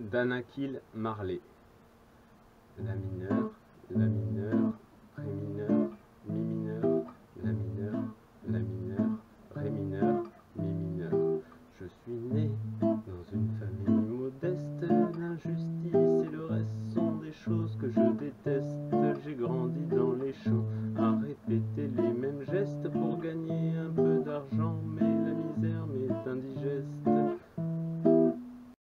d'Anakil Marley. La mineure, la mineure, ré mineur, mi mineur, la mineure, la mineure, ré mineur, mi mineur. Je suis né dans une famille modeste, l'injustice et le reste sont des choses que je déteste.